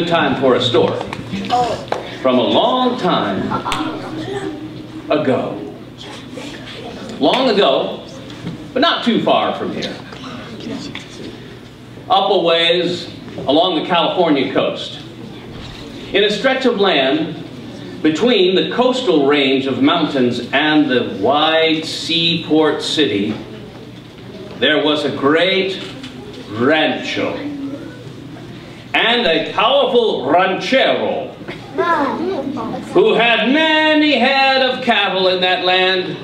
good time for a story. From a long time ago. Long ago, but not too far from here. Up a ways along the California coast. In a stretch of land between the coastal range of mountains and the wide seaport city, there was a great rancho and a powerful ranchero who had many head of cattle in that land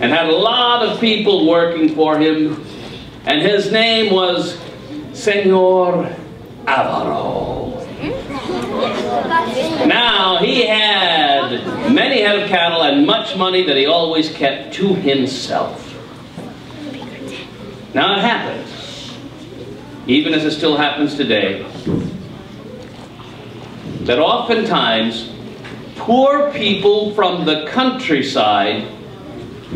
and had a lot of people working for him. And his name was Senor Avaro. Now, he had many head of cattle and much money that he always kept to himself. Now, it happened, even as it still happens today, that oftentimes poor people from the countryside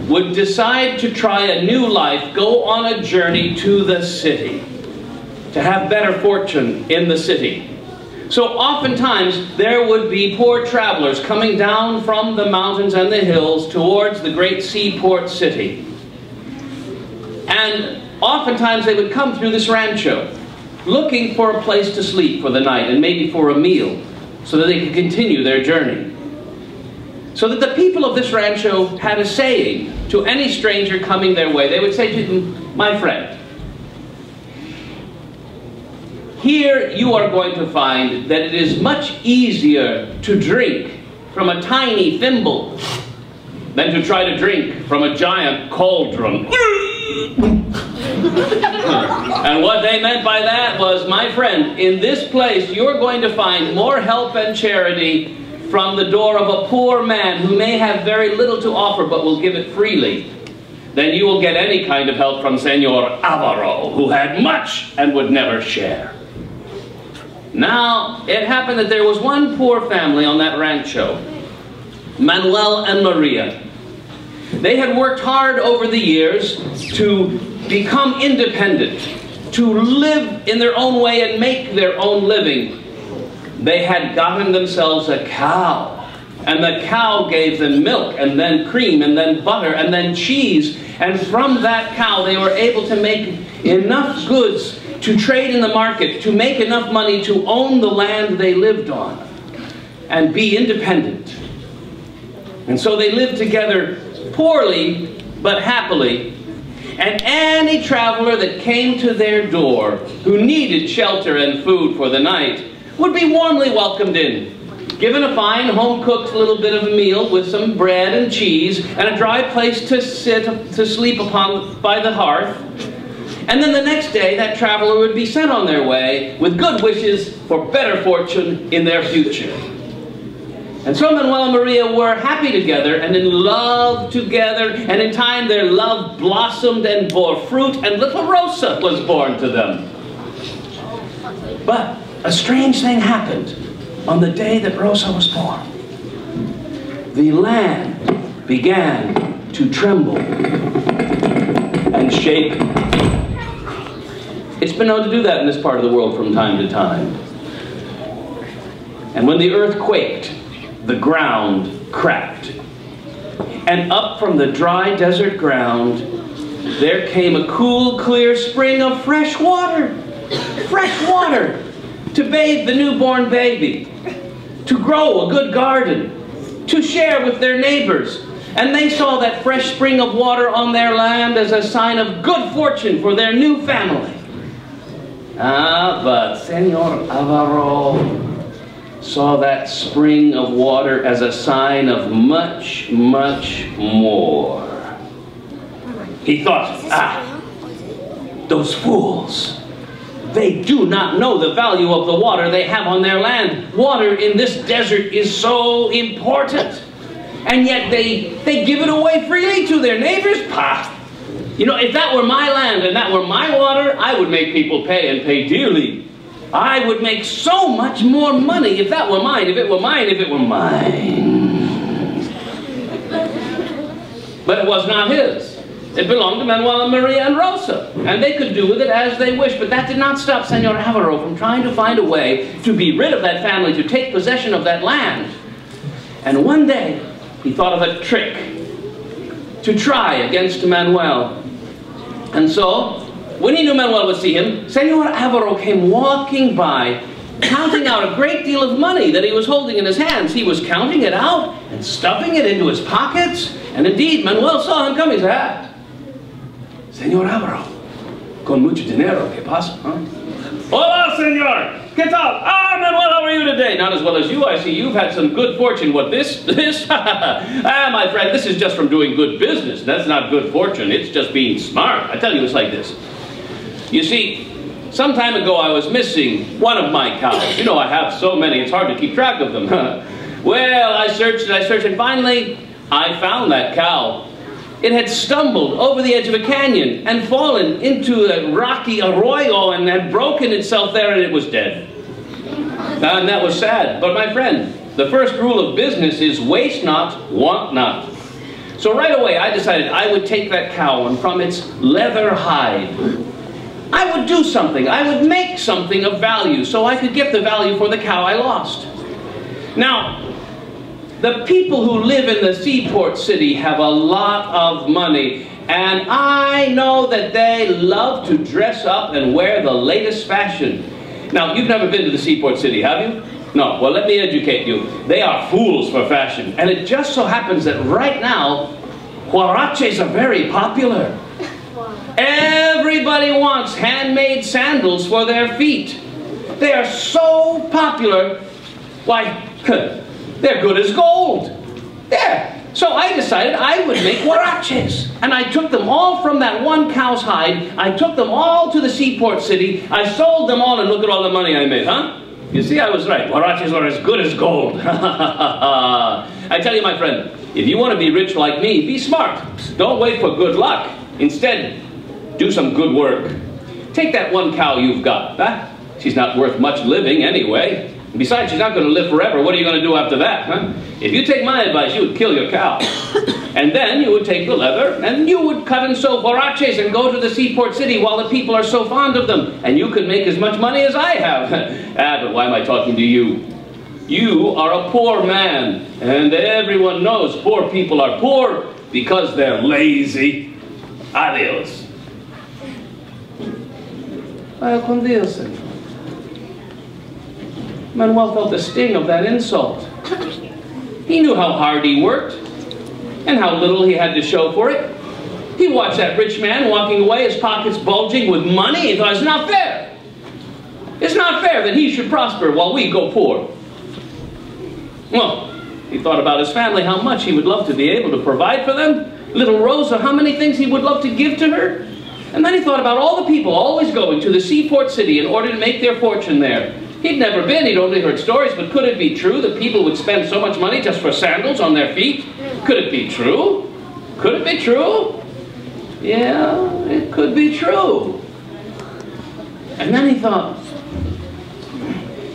would decide to try a new life, go on a journey to the city, to have better fortune in the city. So oftentimes there would be poor travelers coming down from the mountains and the hills towards the great seaport city. And oftentimes they would come through this rancho looking for a place to sleep for the night and maybe for a meal so that they could continue their journey. So that the people of this rancho had a saying to any stranger coming their way. They would say to them, My friend, here you are going to find that it is much easier to drink from a tiny thimble than to try to drink from a giant cauldron. and what they meant by that was, my friend, in this place you're going to find more help and charity from the door of a poor man who may have very little to offer but will give it freely than you will get any kind of help from Senor Avaro, who had much and would never share. Now, it happened that there was one poor family on that rancho, Manuel and Maria. They had worked hard over the years to become independent, to live in their own way and make their own living. They had gotten themselves a cow, and the cow gave them milk, and then cream, and then butter, and then cheese. And from that cow, they were able to make enough goods to trade in the market, to make enough money to own the land they lived on, and be independent. And so they lived together poorly, but happily, and any traveler that came to their door who needed shelter and food for the night would be warmly welcomed in, given a fine home-cooked little bit of a meal with some bread and cheese and a dry place to sit to sleep upon by the hearth. And then the next day, that traveler would be sent on their way with good wishes for better fortune in their future. And so Manuel and Maria were happy together and in love together, and in time their love blossomed and bore fruit, and little Rosa was born to them. But a strange thing happened on the day that Rosa was born. The land began to tremble and shake. It's been known to do that in this part of the world from time to time. And when the earth quaked, the ground cracked. And up from the dry desert ground, there came a cool, clear spring of fresh water. Fresh water to bathe the newborn baby, to grow a good garden, to share with their neighbors. And they saw that fresh spring of water on their land as a sign of good fortune for their new family. Ah, but Senor Avaro saw that spring of water as a sign of much, much more. He thought, ah, those fools. They do not know the value of the water they have on their land. Water in this desert is so important. And yet they, they give it away freely to their neighbors? Pah! You know, if that were my land and that were my water, I would make people pay and pay dearly I would make so much more money if that were mine, if it were mine, if it were mine. But it was not his. It belonged to Manuel and Maria and Rosa, and they could do with it as they wished. But that did not stop Senor Avaro from trying to find a way to be rid of that family, to take possession of that land. And one day, he thought of a trick to try against Manuel. And so, when he knew Manuel would see him, Senor Avaro came walking by, counting out a great deal of money that he was holding in his hands. He was counting it out and stuffing it into his pockets. And indeed, Manuel saw him come. He said, ah, Senor Avaro, con mucho dinero, ¿qué pasa? Huh? Hola, senor! ¿Qué tal? Ah, Manuel, how are you today? Not as well as you, I see. You've had some good fortune. What, this? This? ah, my friend, this is just from doing good business. That's not good fortune. It's just being smart. I tell you, it's like this. You see, some time ago I was missing one of my cows. You know, I have so many, it's hard to keep track of them. well, I searched and I searched, and finally I found that cow. It had stumbled over the edge of a canyon and fallen into a rocky arroyo and had broken itself there and it was dead. And that was sad. But my friend, the first rule of business is waste not, want not. So right away I decided I would take that cow and from its leather hide, I would do something. I would make something of value so I could get the value for the cow I lost. Now, the people who live in the seaport city have a lot of money, and I know that they love to dress up and wear the latest fashion. Now, you've never been to the seaport city, have you? No, well, let me educate you. They are fools for fashion, and it just so happens that right now, huaraches are very popular. Everybody wants handmade sandals for their feet. They are so popular, why, they're good as gold. There. So I decided I would make huaraches. And I took them all from that one cow's hide. I took them all to the seaport city. I sold them all, and look at all the money I made, huh? You see, I was right. Huaraches are as good as gold. I tell you, my friend, if you want to be rich like me, be smart. Don't wait for good luck. Instead, do some good work. Take that one cow you've got. Huh? She's not worth much living anyway. Besides, she's not going to live forever. What are you going to do after that? Huh? If you take my advice, you would kill your cow. and then you would take the leather and you would cut and sew huaraches and go to the seaport city while the people are so fond of them. And you could make as much money as I have. ah, but why am I talking to you? You are a poor man. And everyone knows poor people are poor because they're lazy. Adios. Vaya con Dios, Manuel felt the sting of that insult. He knew how hard he worked and how little he had to show for it. He watched that rich man walking away, his pockets bulging with money. He thought, it's not fair. It's not fair that he should prosper while we go poor. Well, he thought about his family, how much he would love to be able to provide for them. Little Rosa, how many things he would love to give to her. And then he thought about all the people always going to the seaport city in order to make their fortune there. He'd never been, he'd only heard stories, but could it be true that people would spend so much money just for sandals on their feet? Could it be true? Could it be true? Yeah, it could be true. And then he thought,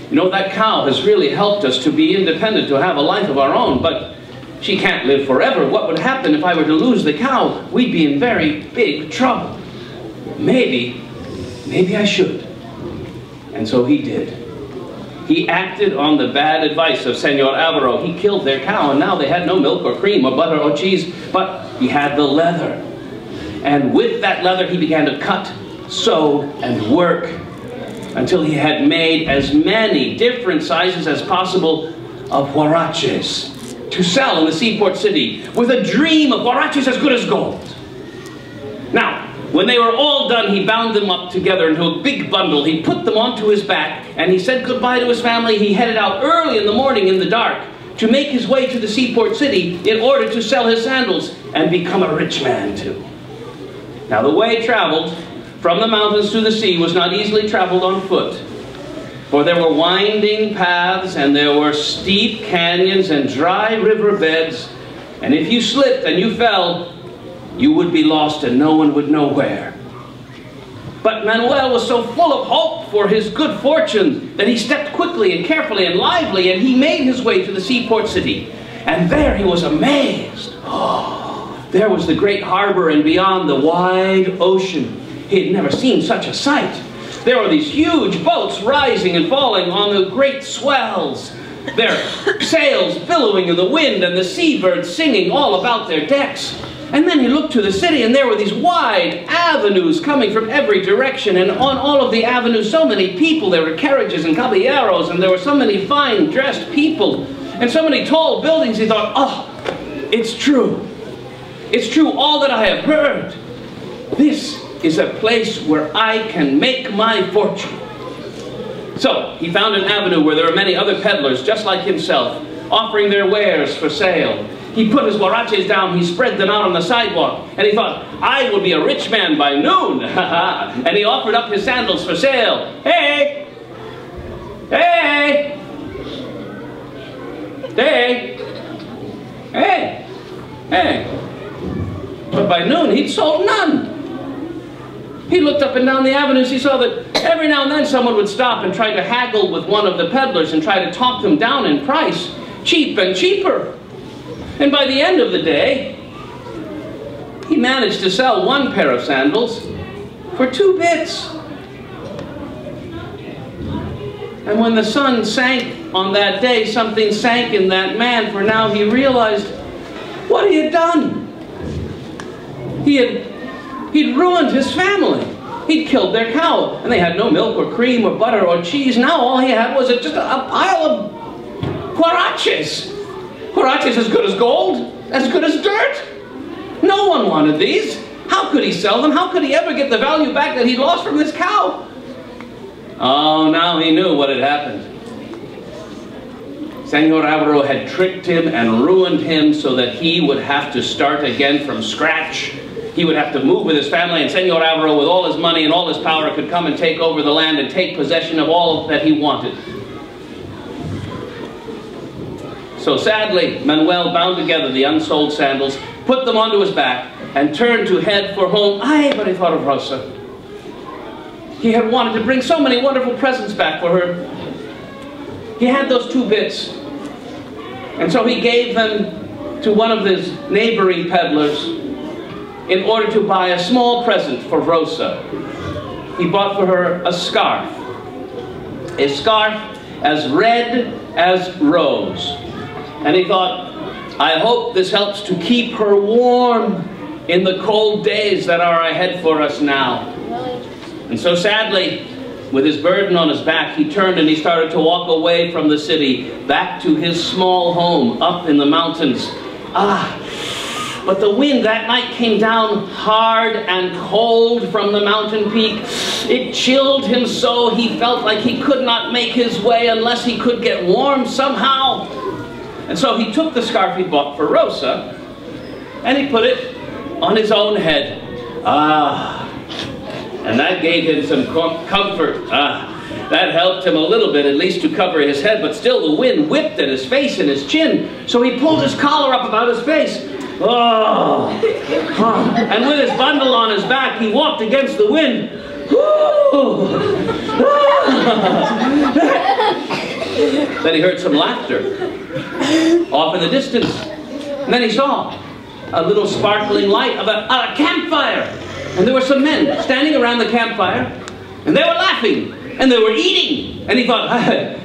you know, that cow has really helped us to be independent, to have a life of our own, but she can't live forever. What would happen if I were to lose the cow? We'd be in very big trouble. Maybe, maybe I should. And so he did. He acted on the bad advice of Senor Avaro. He killed their cow, and now they had no milk or cream or butter or cheese, but he had the leather. And with that leather, he began to cut, sew, and work until he had made as many different sizes as possible of huaraches to sell in the seaport city with a dream of huaraches as good as gold. When they were all done, he bound them up together into a big bundle. He put them onto his back, and he said goodbye to his family. He headed out early in the morning in the dark to make his way to the seaport city in order to sell his sandals and become a rich man too. Now the way traveled from the mountains to the sea was not easily traveled on foot. For there were winding paths, and there were steep canyons and dry river beds, and if you slipped and you fell, you would be lost and no one would know where. But Manuel was so full of hope for his good fortune that he stepped quickly and carefully and lively and he made his way to the seaport city. And there he was amazed. Oh, there was the great harbor and beyond the wide ocean. He had never seen such a sight. There were these huge boats rising and falling on the great swells, their sails billowing in the wind and the seabirds singing all about their decks. And then he looked to the city, and there were these wide avenues coming from every direction. And on all of the avenues, so many people. There were carriages and caballeros, and there were so many fine dressed people, and so many tall buildings. He thought, oh, it's true. It's true, all that I have heard. This is a place where I can make my fortune. So he found an avenue where there were many other peddlers just like himself, offering their wares for sale. He put his huaraches down, he spread them out on the sidewalk, and he thought, I will be a rich man by noon. and he offered up his sandals for sale. Hey! Hey! Hey! Hey! Hey! But by noon, he'd sold none. He looked up and down the avenues. He saw that every now and then someone would stop and try to haggle with one of the peddlers and try to talk them down in price, cheap and cheaper. And by the end of the day, he managed to sell one pair of sandals for two bits. And when the sun sank on that day, something sank in that man, for now he realized what he had done. He had he'd ruined his family. He'd killed their cow, and they had no milk or cream or butter or cheese. Now all he had was a, just a, a pile of huaraches. Huaraches as good as gold, as good as dirt. No one wanted these. How could he sell them? How could he ever get the value back that he lost from this cow? Oh, now he knew what had happened. Senor Avaro had tricked him and ruined him so that he would have to start again from scratch he would have to move with his family, and Senor Avaro, with all his money and all his power, could come and take over the land and take possession of all that he wanted. So sadly, Manuel bound together the unsold sandals, put them onto his back, and turned to head for home. Ay, but he thought of Rosa. He had wanted to bring so many wonderful presents back for her. He had those two bits. And so he gave them to one of his neighboring peddlers in order to buy a small present for Rosa. He bought for her a scarf. A scarf as red as rose. And he thought, I hope this helps to keep her warm in the cold days that are ahead for us now. And so sadly, with his burden on his back, he turned and he started to walk away from the city, back to his small home up in the mountains. Ah, but the wind that night came down hard and cold from the mountain peak. It chilled him so he felt like he could not make his way unless he could get warm somehow. And so he took the scarf he bought for Rosa and he put it on his own head. Ah, and that gave him some comfort. Ah, that helped him a little bit, at least to cover his head, but still the wind whipped at his face and his chin. So he pulled his collar up about his face Oh. And with his bundle on his back, he walked against the wind. then he heard some laughter off in the distance. And then he saw a little sparkling light of a, a campfire. And there were some men standing around the campfire, and they were laughing, and they were eating. And he thought,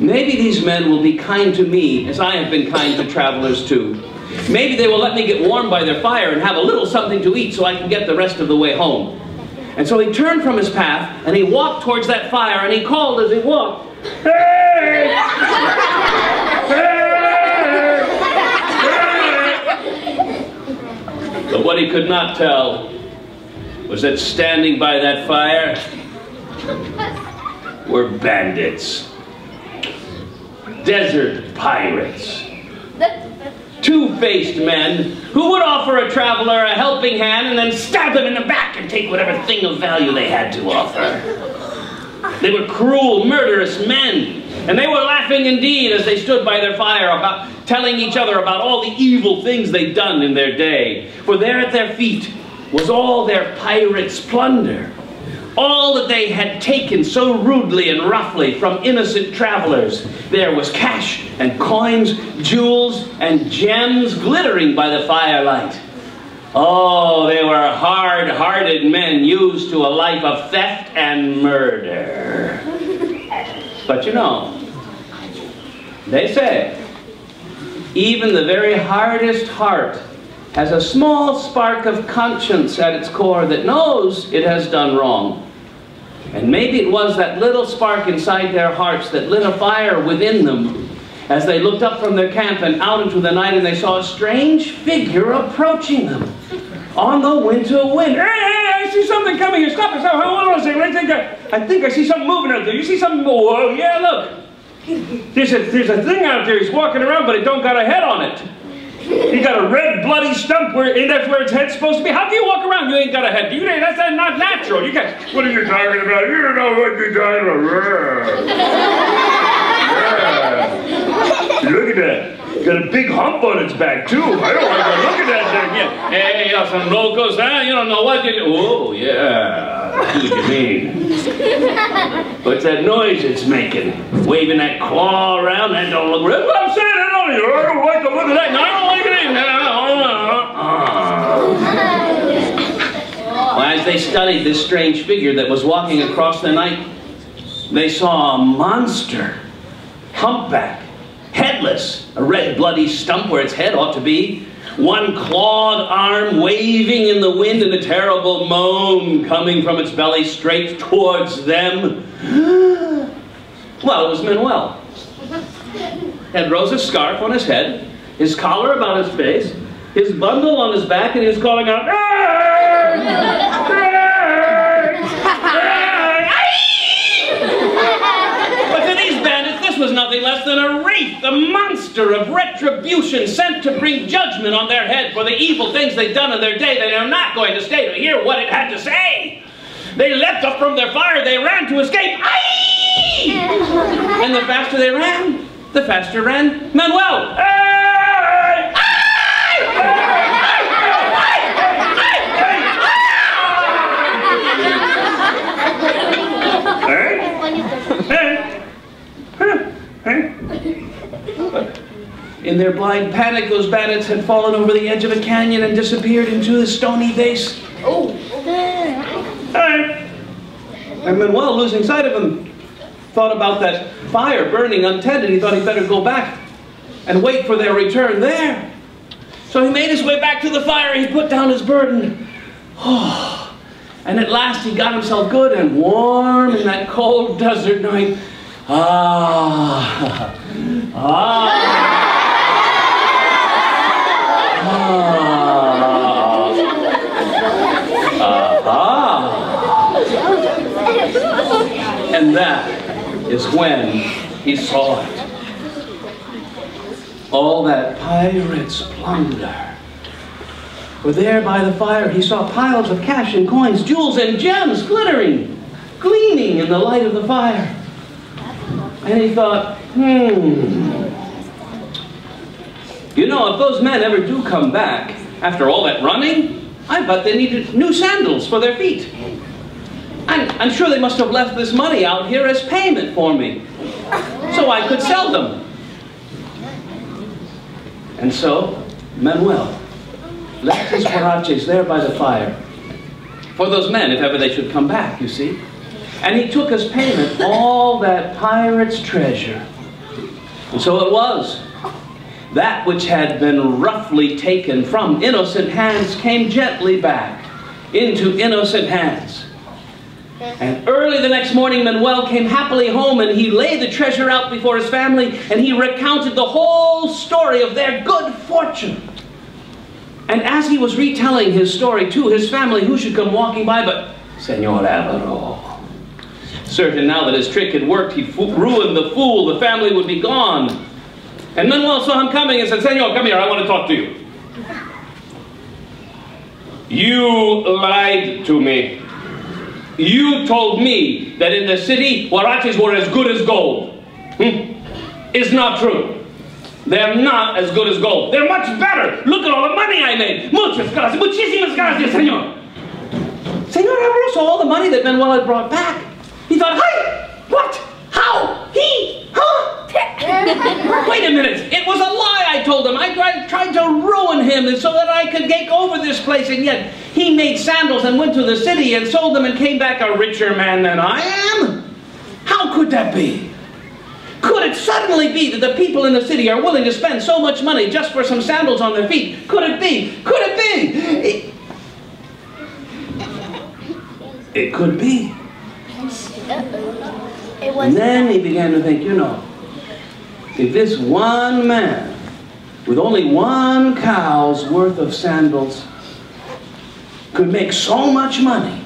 maybe these men will be kind to me as I have been kind to travelers too. Maybe they will let me get warm by their fire and have a little something to eat so I can get the rest of the way home. And so he turned from his path and he walked towards that fire and he called as he walked, Hey! Hey! But what he could not tell was that standing by that fire were bandits, desert pirates two-faced men who would offer a traveler a helping hand and then stab them in the back and take whatever thing of value they had to offer. They were cruel, murderous men, and they were laughing indeed as they stood by their fire about telling each other about all the evil things they'd done in their day. For there at their feet was all their pirates' plunder all that they had taken so rudely and roughly from innocent travelers. There was cash and coins, jewels and gems glittering by the firelight. Oh, they were hard-hearted men used to a life of theft and murder. But you know, they say, even the very hardest heart has a small spark of conscience at its core that knows it has done wrong. And maybe it was that little spark inside their hearts that lit a fire within them as they looked up from their camp and out into the night and they saw a strange figure approaching them on the winter wind. Hey, hey, I see something coming here. Stop. Stop. Hold on a second. I think I, I think I see something moving out there. You see something? Whoa, yeah, look. There's a, there's a thing out there. He's walking around, but it don't got a head on it. He got a red bloody stump where and that's where its head's supposed to be. How do you walk around? You ain't got a head. You that's not natural. You got what are you talking about? You don't know what you're talking about. Yeah. Look at that. Got a big hump on its back too. I don't like to look at that thing. Yeah. Hey, you some locals, huh? You don't know what you do. Oh yeah. I see what you mean. What's that noise it's making? Waving that claw around? That don't look real. I'm saying I don't, I don't like to look at that. I don't like it either. Uh-uh. Well, as they studied this strange figure that was walking across the night, they saw a monster, humpback, headless, a red bloody stump where its head ought to be, one clawed arm waving in the wind and a terrible moan coming from its belly straight towards them. well, it was Manuel. Had Rosa's scarf on his head, his collar about his face, his bundle on his back, and he was calling out, nothing less than a wraith, the monster of retribution sent to bring judgment on their head for the evil things they'd done in their day. They are not going to stay to hear what it had to say. They leapt up from their fire, they ran to escape. Aye! and the faster they ran, the faster ran Manuel. Aye! In their blind panic, those bandits had fallen over the edge of a canyon and disappeared into the stony base. Oh. And Manuel, losing sight of them, thought about that fire burning untended. He thought he'd better go back and wait for their return there. So he made his way back to the fire. He put down his burden. Oh, and at last he got himself good and warm in that cold desert night. Ah. Ah. And that is when he saw it. All that pirate's plunder. For there by the fire he saw piles of cash and coins, jewels and gems glittering, gleaming in the light of the fire. And he thought, hmm, you know, if those men ever do come back, after all that running, I bet they needed new sandals for their feet. I'm, I'm sure they must have left this money out here as payment for me, so I could sell them. And so, Manuel left his huaraches there by the fire for those men, if ever they should come back, you see. And he took as payment all that pirate's treasure. And so it was that which had been roughly taken from innocent hands came gently back into innocent hands. And early the next morning, Manuel came happily home and he laid the treasure out before his family and he recounted the whole story of their good fortune. And as he was retelling his story to his family, who should come walking by but Senor Avaro. Certain now that his trick had worked, he'd ruined the fool, the family would be gone. And Manuel saw him coming and said, Senor, come here, I want to talk to you. You lied to me. You told me that in the city, huaraches were as good as gold. Hmm? It's not true. They're not as good as gold. They're much better. Look at all the money I made. Muchas gracias. Muchísimas gracias. Senor Avaro saw all the money that Manuel had brought back. He thought, hey, what? How? He? Wait a minute. It was a lie I told him. I tried, tried to ruin him so that I could take over this place, and yet he made sandals and went to the city and sold them and came back a richer man than I am? How could that be? Could it suddenly be that the people in the city are willing to spend so much money just for some sandals on their feet? Could it be? Could it be? It, it could be. And then he began to think, you know, if this one man with only one cow's worth of sandals could make so much money,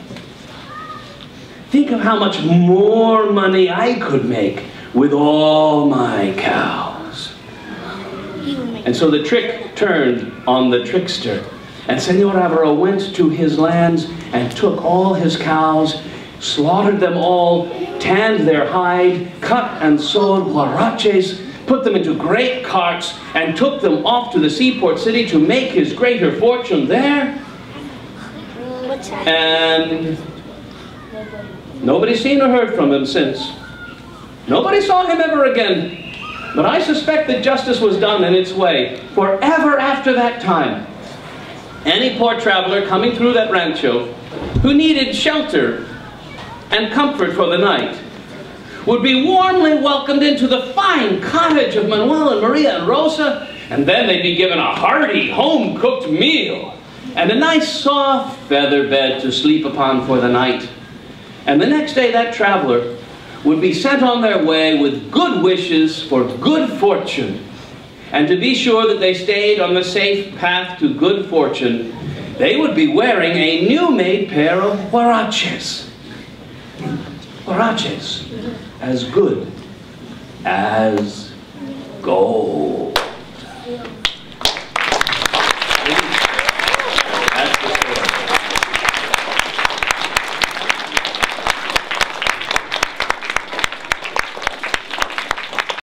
think of how much more money I could make with all my cows. And so the trick turned on the trickster. And Senor Avaro went to his lands and took all his cows, slaughtered them all, tanned their hide, cut and sewed huaraches, put them into great carts, and took them off to the seaport city to make his greater fortune there. And nobody's seen or heard from him since. Nobody saw him ever again. But I suspect that justice was done in its way. Forever after that time, any poor traveler coming through that rancho who needed shelter and comfort for the night would be warmly welcomed into the fine cottage of Manuel and Maria and Rosa, and then they'd be given a hearty, home-cooked meal and a nice soft feather bed to sleep upon for the night. And the next day that traveler would be sent on their way with good wishes for good fortune. And to be sure that they stayed on the safe path to good fortune, they would be wearing a new-made pair of huaraches. Huaraches as good as gold.